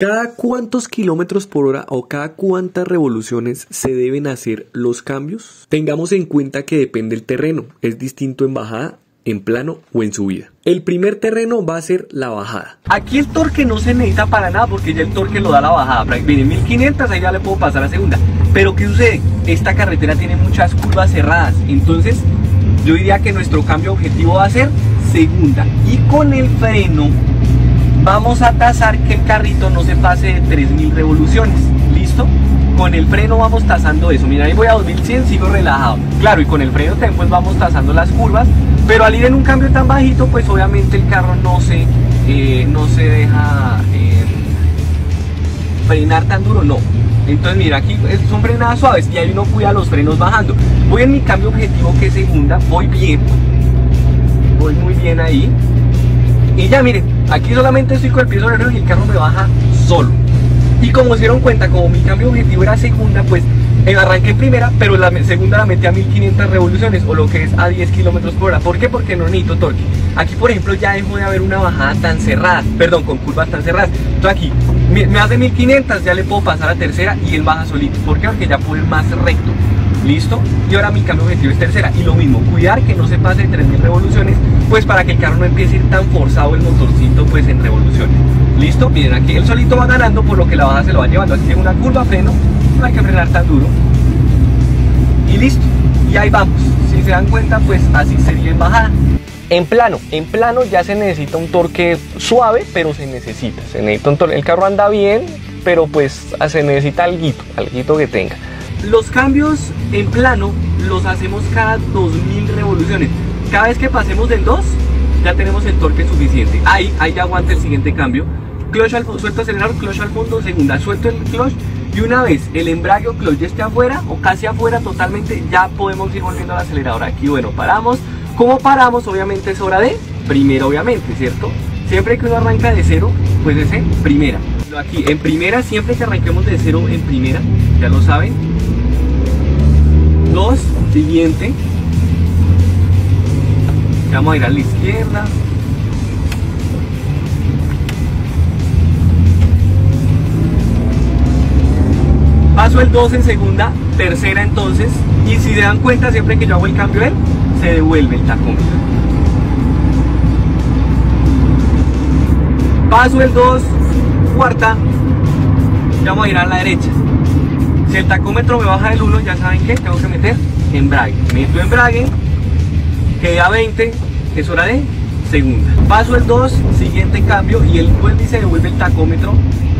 ¿Cada cuántos kilómetros por hora o cada cuántas revoluciones se deben hacer los cambios? Tengamos en cuenta que depende del terreno, es distinto en bajada, en plano o en subida. El primer terreno va a ser la bajada. Aquí el torque no se necesita para nada porque ya el torque lo da la bajada. Viene 1500, ahí ya le puedo pasar a segunda. Pero ¿qué sucede? Esta carretera tiene muchas curvas cerradas, entonces yo diría que nuestro cambio objetivo va a ser segunda. Y con el freno vamos a tasar que el carrito no se pase de 3000 revoluciones. ¿Listo? Con el freno vamos tasando eso. Mira, ahí voy a 2100, sigo relajado. Claro, y con el freno también pues vamos tasando las curvas. Pero al ir en un cambio tan bajito, pues obviamente el carro no se, eh, no se deja eh, frenar tan duro, no. Entonces mira, aquí son frenadas suaves y ahí uno cuida los frenos bajando. Voy en mi cambio objetivo que es segunda, voy bien. Voy muy bien ahí. Y ya miren, aquí solamente estoy con el pie sobre el y el carro me baja solo. Y como se dieron cuenta, como mi cambio objetivo era segunda, pues eh, arranqué en primera, pero la segunda la metí a 1500 revoluciones, o lo que es a 10 kilómetros por hora. ¿Por qué? Porque no necesito torque. Aquí, por ejemplo, ya dejó de haber una bajada tan cerrada, perdón, con curvas tan cerradas. Entonces aquí, me hace 1500, ya le puedo pasar a tercera y él baja solito. ¿Por qué? Porque ya puedo más recto. ¿Listo? Y ahora mi cambio objetivo es tercera. Y lo mismo, cuidar que no se pase de 3000 revoluciones, pues para que el carro no empiece a ir tan forzado el motorcito pues en revoluciones. ¿Listo? Miren, aquí el solito va ganando, por lo que la baja se lo va llevando. Aquí tiene una curva, freno, no hay que frenar tan duro. Y listo. Y ahí vamos. Si se dan cuenta, pues así sería en bajada. En plano, en plano ya se necesita un torque suave, pero se necesita. Se necesita un torque. El carro anda bien, pero pues se necesita algo, algo que tenga. Los cambios en plano los hacemos cada 2000 revoluciones. Cada vez que pasemos del 2, ya tenemos el torque suficiente. Ahí, ahí ya aguanta el siguiente cambio. Clutch al fondo, suelto acelerador, clutch al fondo, segunda, suelto el clutch y una vez el embrague o clutch esté afuera o casi afuera totalmente, ya podemos ir volviendo al acelerador. Aquí, bueno, paramos. ¿Cómo paramos? Obviamente es hora de primera, obviamente, ¿cierto? Siempre que uno arranca de cero, pues es en primera. Aquí, en primera, siempre que arranquemos de cero en primera, ya lo saben, dos, siguiente. Vamos a ir a la izquierda. Paso el 2 en segunda, tercera entonces. Y si se dan cuenta, siempre que yo hago el cambio, él se devuelve el tacómetro. Paso el 2, cuarta. Vamos a ir a la derecha. Si el tacómetro me baja del 1, ya saben que tengo que meter embrague. Meto embrague, queda 20, es hora de segunda. Paso el 2, siguiente cambio y el vuelve y se devuelve el tacómetro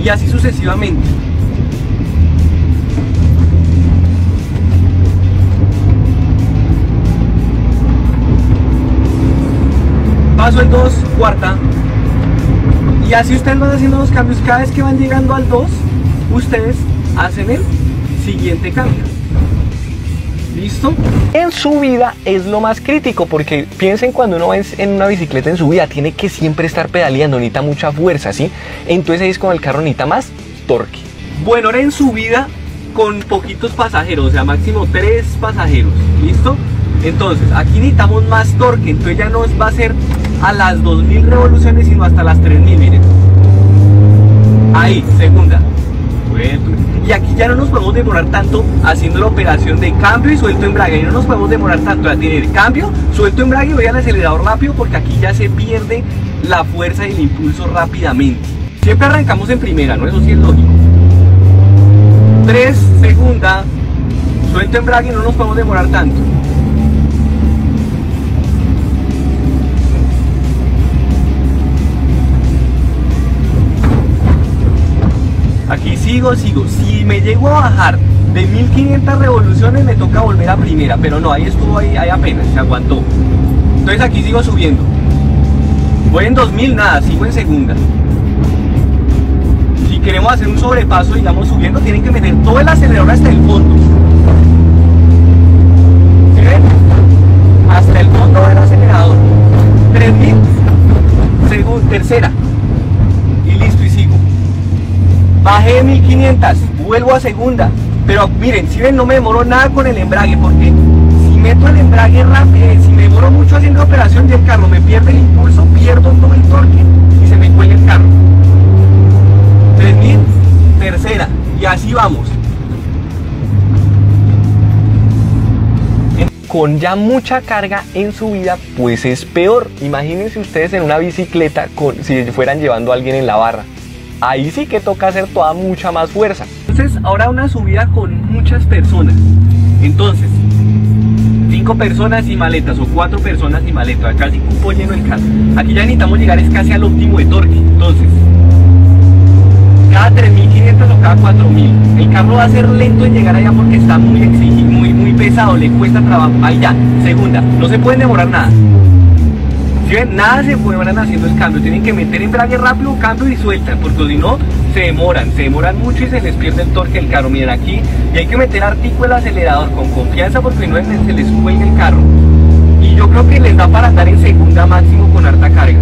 y así sucesivamente. Paso el 2, cuarta. Y así ustedes van haciendo los cambios. Cada vez que van llegando al 2, ustedes hacen el siguiente cambio. ¿Listo? En subida es lo más crítico porque piensen cuando uno va en una bicicleta en subida tiene que siempre estar pedaleando, necesita mucha fuerza, ¿sí? Entonces ahí es con el carro necesita más torque. Bueno, ahora en subida con poquitos pasajeros, o sea, máximo tres pasajeros, ¿listo? Entonces, aquí necesitamos más torque, entonces ya no va a ser a las 2000 revoluciones, sino hasta las 3000, miren. Ahí, segunda. Y aquí ya no nos podemos demorar tanto haciendo la operación de cambio y suelto embrague. Y no nos podemos demorar tanto a tener cambio, suelto embrague y voy al acelerador rápido porque aquí ya se pierde la fuerza y el impulso rápidamente. Siempre arrancamos en primera, ¿no? Eso sí es lógico. 3, segunda, suelto embrague y no nos podemos demorar tanto. Aquí sigo, sigo. Si me llego a bajar de 1500 revoluciones me toca volver a primera, pero no, ahí estuvo ahí, ahí apenas, se aguantó. Entonces aquí sigo subiendo. Voy en 2000, nada, sigo en segunda. Si queremos hacer un sobrepaso, digamos, subiendo, tienen que meter todo el acelerador hasta el fondo. ¿Sí ven? Hasta el fondo del Bajé 1500, vuelvo a segunda. Pero miren, si ven, no me demoro nada con el embrague, porque si meto el embrague rápido, si me demoro mucho haciendo operación del carro, me pierde el impulso, pierdo todo el torque y se me cuelga el carro. 3000, así vamos. Con ya mucha carga en subida, pues es peor. Imagínense ustedes en una bicicleta con, si fueran llevando a alguien en la barra. Ahí sí que toca hacer toda mucha más fuerza. Entonces, ahora una subida con muchas personas. Entonces, cinco personas y maletas o cuatro personas y maletas, casi cupo lleno el carro. Aquí ya necesitamos llegar es casi al óptimo de torque. Entonces, cada 3500 o cada 4000. El carro va a ser lento en llegar allá porque está muy exigido, muy, muy pesado, le cuesta trabajo. Ahí ya, segunda, no se pueden demorar nada. Si ven, nada se demorar haciendo el cambio, tienen que meter embrague rápido, cambio y sueltan, porque si no, se demoran, se demoran mucho y se les pierde el torque del carro. Miren aquí, y hay que meter artículo el acelerador con confianza porque no se les cuelga el carro. Y yo creo que les da para andar en segunda máximo con harta carga.